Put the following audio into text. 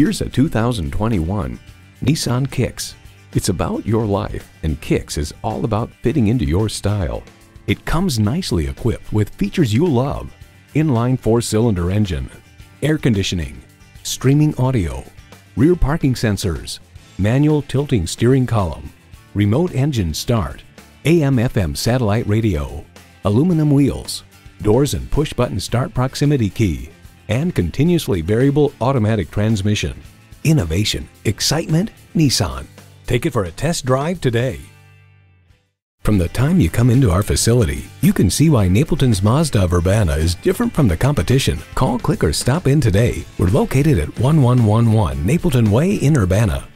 Here's a 2021 Nissan Kicks. It's about your life, and Kicks is all about fitting into your style. It comes nicely equipped with features you love. Inline four-cylinder engine, air conditioning, streaming audio, rear parking sensors, manual tilting steering column, remote engine start, AM FM satellite radio, aluminum wheels, doors and push button start proximity key, and continuously variable automatic transmission. Innovation, excitement, Nissan. Take it for a test drive today. From the time you come into our facility, you can see why Napleton's Mazda of Urbana is different from the competition. Call, click, or stop in today. We're located at 1111 Napleton Way in Urbana.